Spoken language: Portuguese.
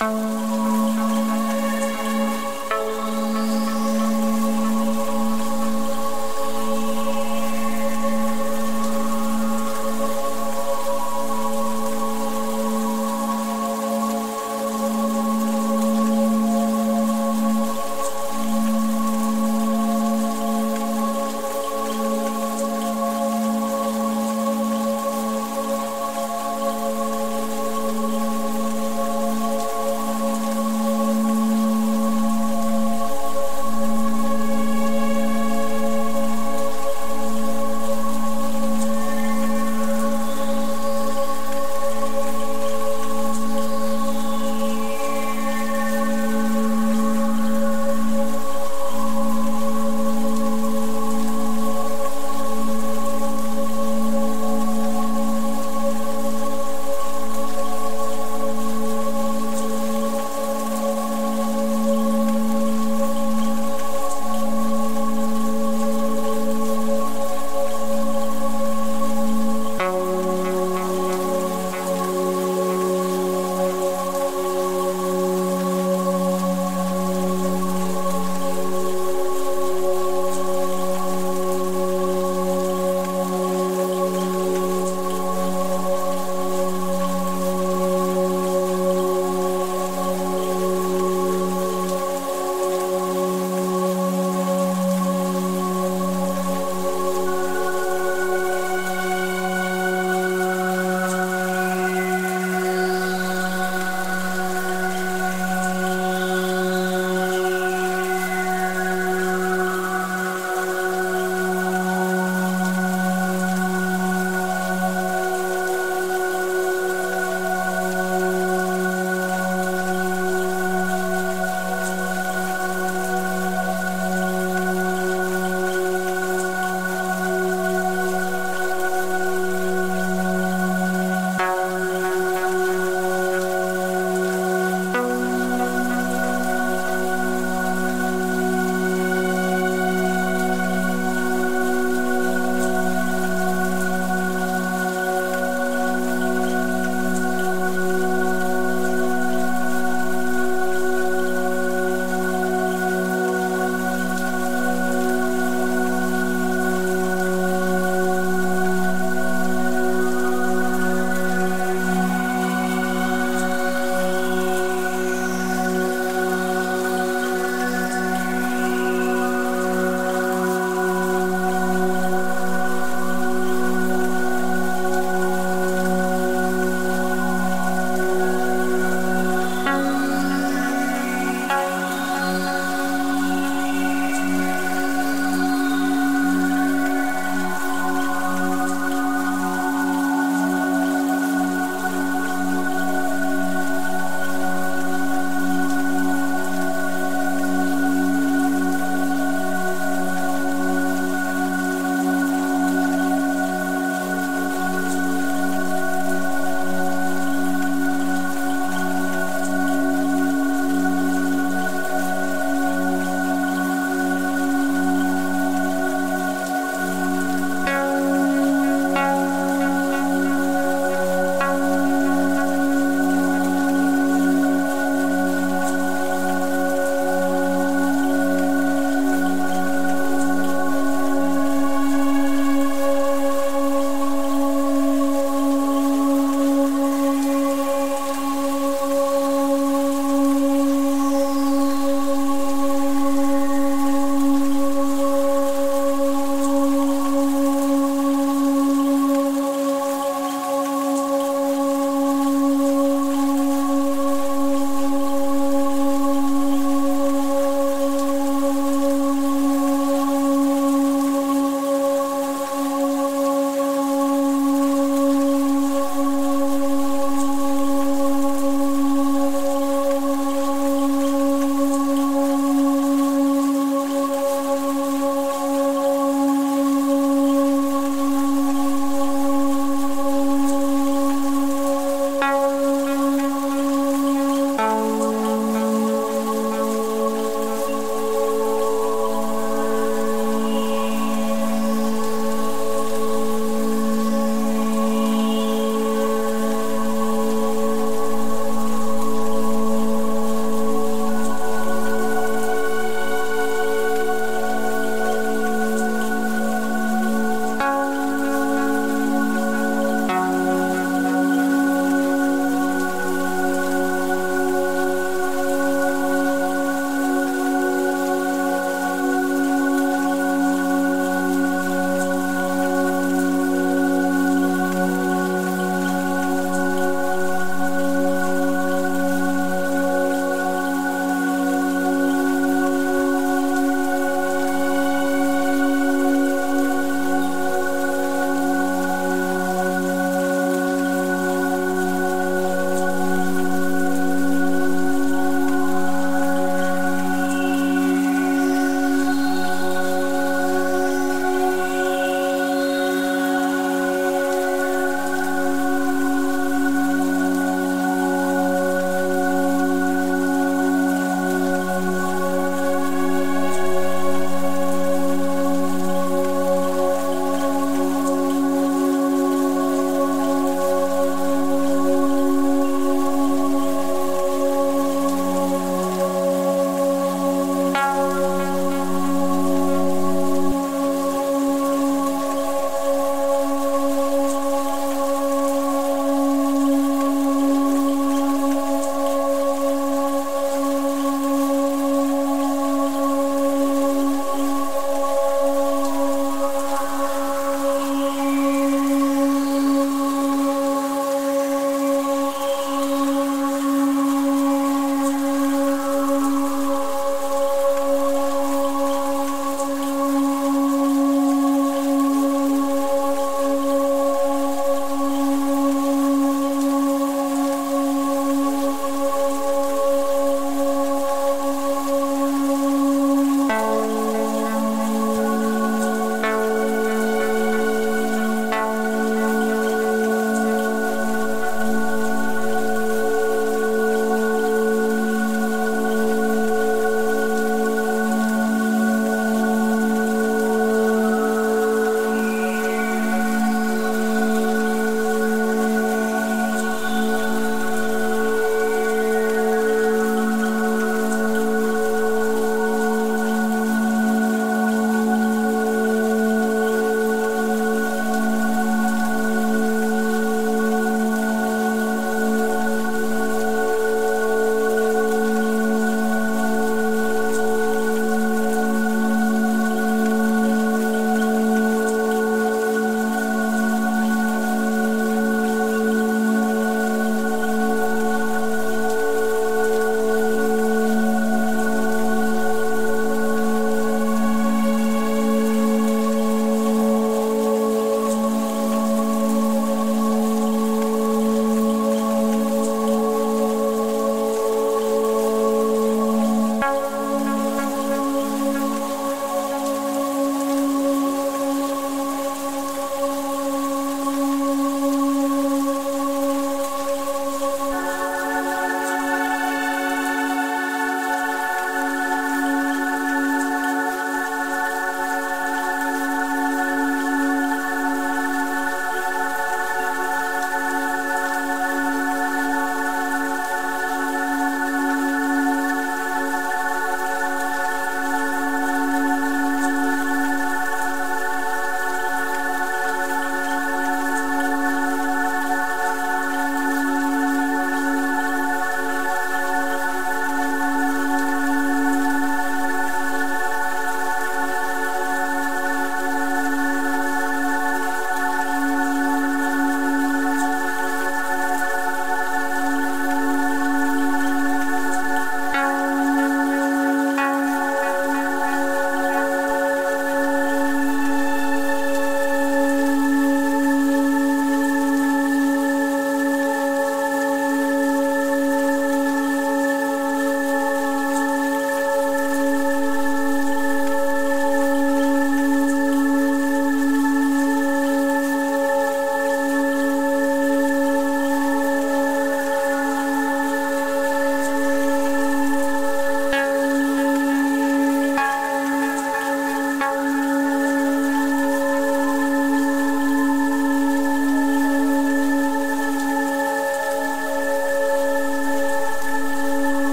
Música